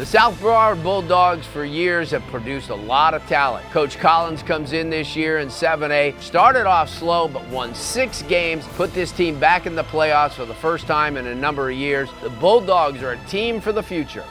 The South Broward Bulldogs for years have produced a lot of talent. Coach Collins comes in this year in 7A, started off slow but won six games, put this team back in the playoffs for the first time in a number of years. The Bulldogs are a team for the future.